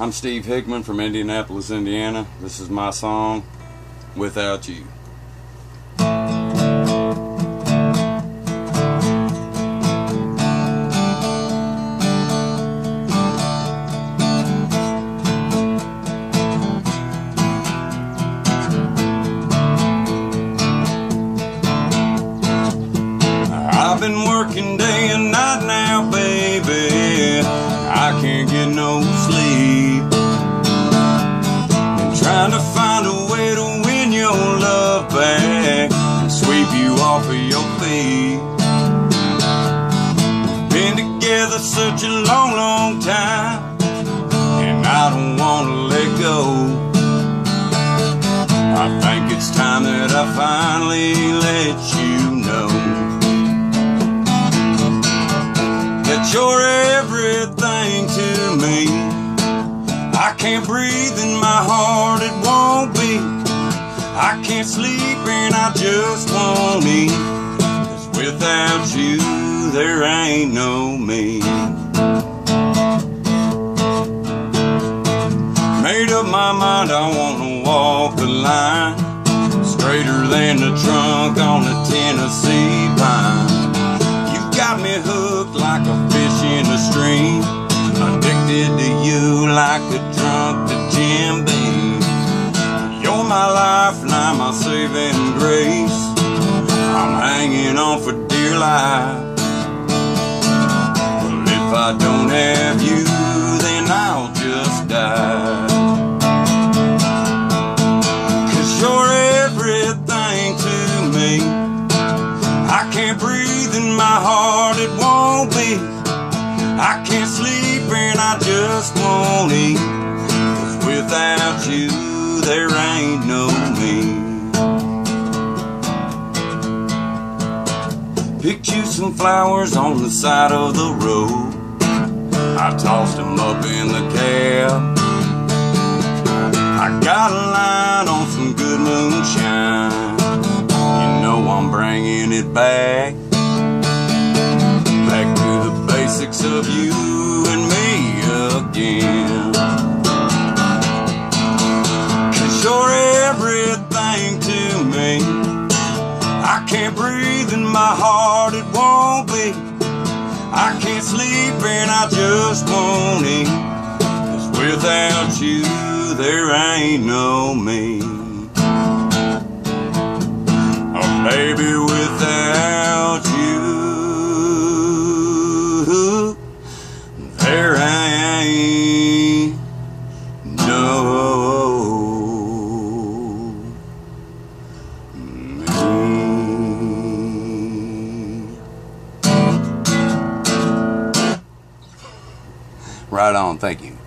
I'm Steve Hickman from Indianapolis, Indiana. This is my song, Without You. I've been working day and night now, baby. I can't get no sleep. Together such a long, long time, and I don't wanna let go. I think it's time that I finally let you know that you're everything to me. I can't breathe and my heart it won't beat. I can't sleep and I just won't eat. 'Cause without you, there ain't no me. Made up my mind, I wanna walk the line straighter than the trunk on the Tennessee pine. You got me hooked like a fish in a stream, addicted to you like a drunk to Jim Beam. You're my lifeline, my saving grace. I'm hanging on for dear life. I don't have you, then I'll just die. Cause you're everything to me. I can't breathe and my heart it won't beat. I can't sleep and I just won't eat. Cause without you, there ain't no me. Picked you some flowers on the side of the road. I tossed them up in the cab. I got a line on some good moonshine. You know I'm bringing it back. Back to the basics of you and me again. Cause you're everything to me. I can't breathe and my heart. I can't sleep and I just won't. Cause without you, there ain't no me. Oh, baby, Right on. Thank you.